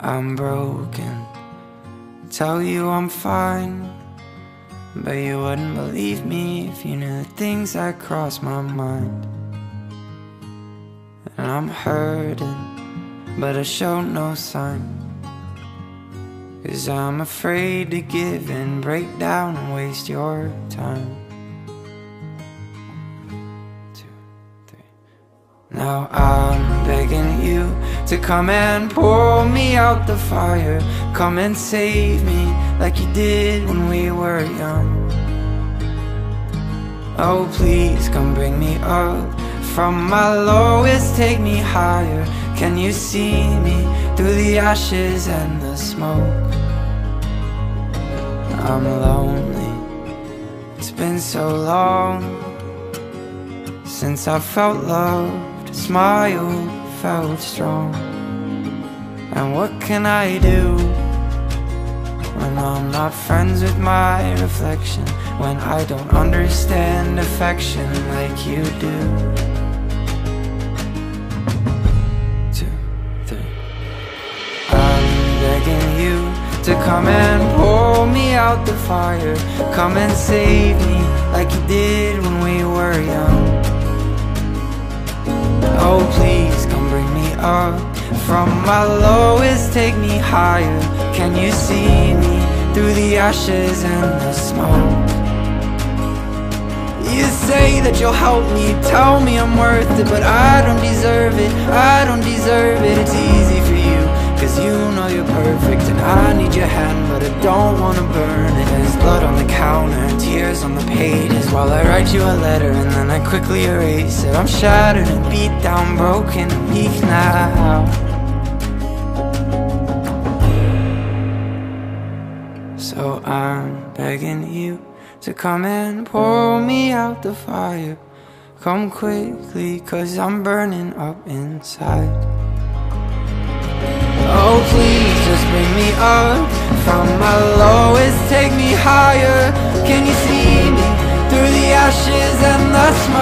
I'm broken. Tell you I'm fine. But you wouldn't believe me if you knew the things that cross my mind. And I'm hurting, but I show no sign. Cause I'm afraid to give in, break down, and waste your time. Two, three. Now I'm begging you to come and pour me out the fire. Come and save me like you did when we were young. Oh, please come bring me up from my lowest, take me higher. Can you see me through the ashes and the smoke? I'm lonely. It's been so long since I felt loved, smiled, felt strong. And what can I do when I'm not friends with my reflection? When I don't understand affection like you do? Two, three. I'm begging you to come and pour me out the fire. Come and save me like you did when we were young. Up from my lowest, take me higher. Can you see me through the ashes and the smoke? You say that you'll help me, tell me I'm worth it, but I don't deserve it, I don't deserve it. It's easy for you, cause you know you're perfect, and I need your hand, but I don't wanna burn it. Blood on the counter, tears on the pages, while I write you a letter and then I quickly erase it. I'm shattered and beat down, broken weak now. So I'm begging you to come and pour me out the fire. Come quickly, cause I'm burning up inside. Oh, please just bring me up from higher. Can you see me through the ashes and the smoke?